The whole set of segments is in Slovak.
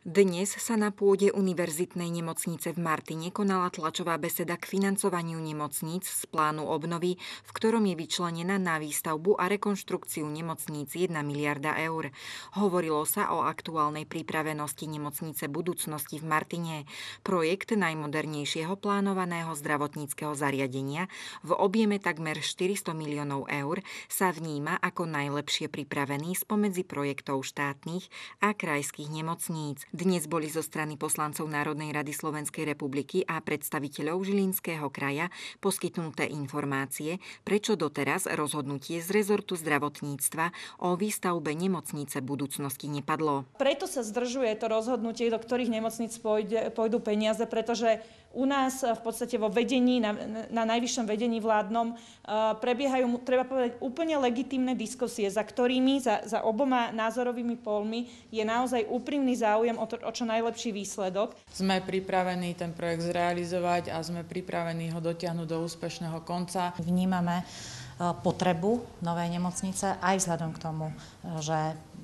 Dnes sa na pôde Univerzitnej nemocnice v Martine konala tlačová beseda k financovaniu nemocníc z plánu obnovy, v ktorom je vyčlenená na výstavbu a rekonštrukciu nemocníc 1 miliarda eur. Hovorilo sa o aktuálnej pripravenosti nemocnice budúcnosti v Martine. Projekt najmodernejšieho plánovaného zdravotníckého zariadenia v objeme takmer 400 miliónov eur sa vníma ako najlepšie pripravený spomedzi projektov štátnych a krajských nemocníc. Dnes boli zo strany poslancov Národnej rady Slovenskej republiky a predstaviteľov Žilinského kraja poskytnuté informácie, prečo doteraz rozhodnutie z rezortu zdravotníctva o výstavbe nemocnice budúcnosti nepadlo. Preto sa zdržuje to rozhodnutie, do ktorých nemocnic pôjdu peniaze, pretože u nás v podstate vo vedení, na, na najvyššom vedení vládnom prebiehajú, treba povedať, úplne legitímne diskusie, za ktorými, za, za oboma názorovými polmi je naozaj úprimný záujem o, to, o čo najlepší výsledok. Sme pripravení ten projekt zrealizovať a sme pripravení ho dotiahnuť do úspešného konca. Vnímame e, potrebu novej nemocnice aj vzhľadom k tomu, e, že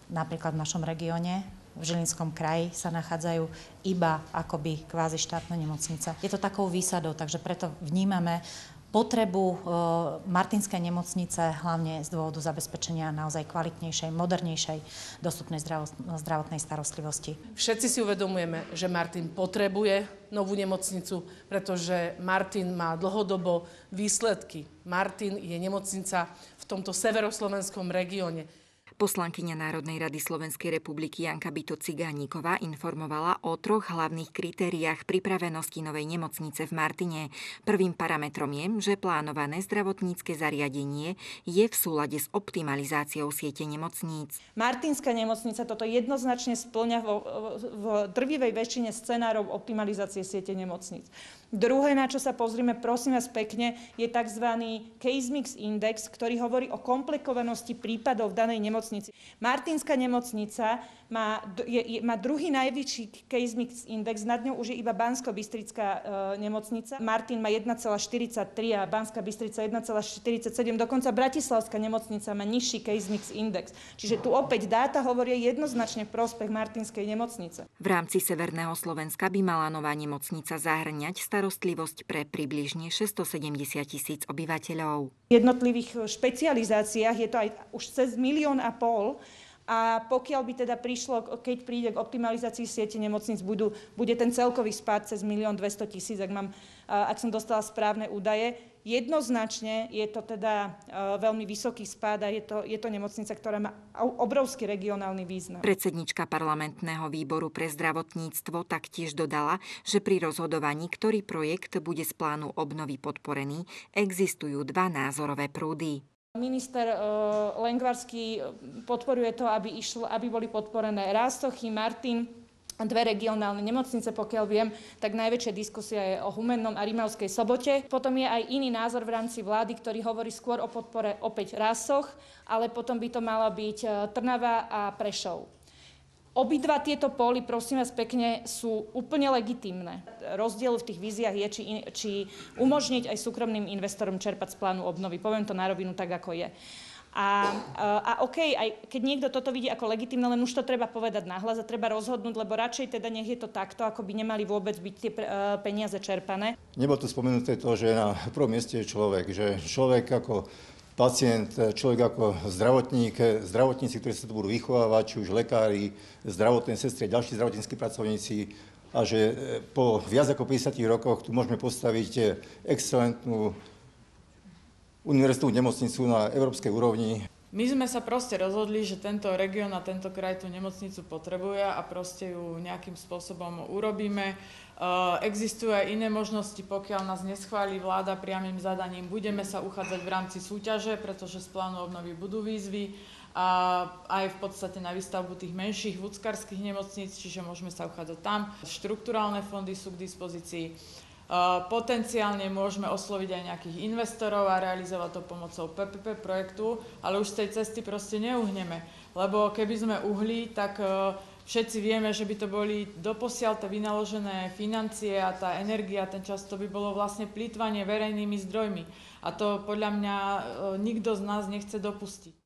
napríklad v našom regióne v Žilinskom kraji sa nachádzajú iba akoby kvázi štátne nemocnice. Je to takou výsadou, takže preto vnímame potrebu e, Martinskej nemocnice, hlavne z dôvodu zabezpečenia naozaj kvalitnejšej, modernejšej, dostupnej zdravotnej starostlivosti. Všetci si uvedomujeme, že Martin potrebuje novú nemocnicu, pretože Martin má dlhodobo výsledky. Martin je nemocnica v tomto severoslovenskom regióne. Poslankyňa Národnej rady Slovenskej republiky Janka Bito Cigáníková informovala o troch hlavných kritériách pripravenosti novej nemocnice v Martine. Prvým parametrom je, že plánované zdravotnícke zariadenie je v súlade s optimalizáciou siete nemocníc. Martinská nemocnica toto jednoznačne splňa vo, v drvivej väčšine scenárov optimalizácie siete nemocníc. Druhé, na čo sa pozrime, prosím vás pekne, je tzv. Case Mix Index, ktorý hovorí o komplikovanosti prípadov v danej nemocnici. Martinská nemocnica má, je, má druhý najväčší Case Mix Index, nad ňou už je iba Bansko-Bystrická e, nemocnica. Martin má 1,43 a Banská Bystrica 1,47, dokonca Bratislavská nemocnica má nižší Case Mix Index. Čiže tu opäť dáta hovoria jednoznačne v prospech Martinskej nemocnice. V rámci Severného Slovenska by mala nová nemocnica zahrňať starostlivosť pre približne 670 tisíc obyvateľov. V jednotlivých špecializáciách je to aj už cez milión a pol a pokiaľ by teda prišlo, keď príde k optimalizácii siete nemocnic, budú, bude ten celkový spád cez 1 200 tisíc, ak, mám, ak som dostala správne údaje. Jednoznačne je to teda veľmi vysoký spád a je to, je to nemocnica, ktorá má obrovský regionálny význam. Predsednička parlamentného výboru pre zdravotníctvo taktiež dodala, že pri rozhodovaní, ktorý projekt bude z plánu obnovy podporený, existujú dva názorové prúdy. Minister uh, Lengvarský podporuje to, aby, išlo, aby boli podporené Rástochy, Martin, dve regionálne nemocnice, pokiaľ viem, tak najväčšia diskusia je o Humennom a Rimavskej sobote. Potom je aj iný názor v rámci vlády, ktorý hovorí skôr o podpore opäť Rásoch, ale potom by to mala byť e, Trnava a Prešov. Obidva tieto póly, prosím vás pekne, sú úplne legitimné. Rozdiel v tých víziách je, či, či umožniť aj súkromným investorom čerpať z plánu obnovy. Poviem to na rovinu tak, ako je. A, a OK, aj keď niekto toto vidí ako legitimné, len už to treba povedať nahlas a treba rozhodnúť, lebo radšej teda nech je to takto, ako by nemali vôbec byť tie peniaze čerpané. Nebolo tu spomenuté to, že na prvom mieste je človek, že človek ako pacient, človek ako zdravotník, zdravotníci, ktorí sa tu budú vychovávať, či už lekári, zdravotné sestry, ďalší zdravotníckí pracovníci, a že e, po viac ako 50 rokoch tu môžeme postaviť e, excelentnú univerzitnú nemocnicu na európskej úrovni. My sme sa proste rozhodli, že tento región a tento kraj tú nemocnicu potrebuje a proste ju nejakým spôsobom urobíme. Uh, existujú aj iné možnosti, pokiaľ nás neschváli vláda priamým zadaním. Budeme sa uchádzať v rámci súťaže, pretože z plánu obnovy budú výzvy a aj v podstate na výstavbu tých menších vúckarských nemocníc, čiže môžeme sa uchádzať tam. Štrukturálne fondy sú k dispozícii. Potenciálne môžeme osloviť aj nejakých investorov a realizovať to pomocou PPP projektu, ale už z tej cesty proste neuhneme. Lebo keby sme uhli, tak uh, Všetci vieme, že by to boli doposiaľ to vynaložené financie a tá energia, ten čas, to by bolo vlastne plýtvanie verejnými zdrojmi. A to podľa mňa e, nikto z nás nechce dopustiť.